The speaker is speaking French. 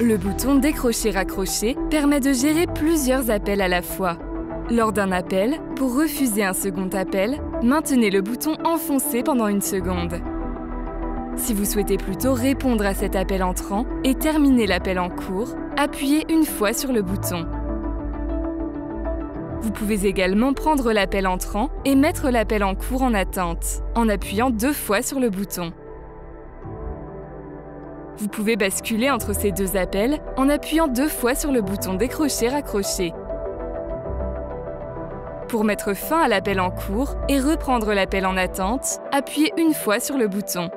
Le bouton décrocher-raccrocher permet de gérer plusieurs appels à la fois. Lors d'un appel, pour refuser un second appel, maintenez le bouton enfoncé pendant une seconde. Si vous souhaitez plutôt répondre à cet appel entrant et terminer l'appel en cours, appuyez une fois sur le bouton. Vous pouvez également prendre l'appel entrant et mettre l'appel en cours en attente, en appuyant deux fois sur le bouton. Vous pouvez basculer entre ces deux appels en appuyant deux fois sur le bouton décrocher-raccrocher. Pour mettre fin à l'appel en cours et reprendre l'appel en attente, appuyez une fois sur le bouton.